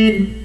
good.